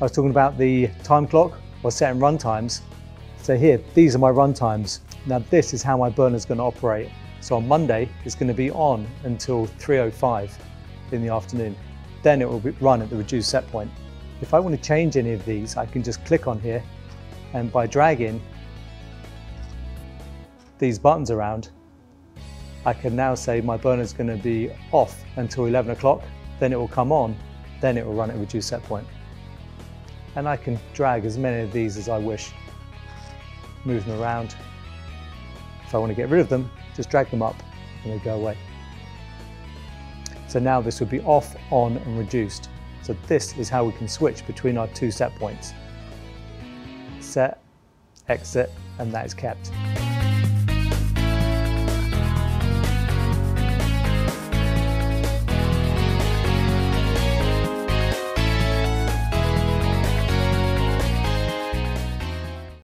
I was talking about the time clock or setting run times. So here, these are my run times. Now this is how my burner is going to operate. So on Monday, it's going to be on until 3.05 in the afternoon. Then it will run at the reduced set point. If I want to change any of these, I can just click on here and by dragging these buttons around, I can now say my burner is going to be off until 11 o'clock, then it will come on, then it will run at reduced set point. And I can drag as many of these as I wish, move them around. If I want to get rid of them, just drag them up and they go away. So now this would be off, on and reduced. So this is how we can switch between our two set points. Set, exit, and that is kept.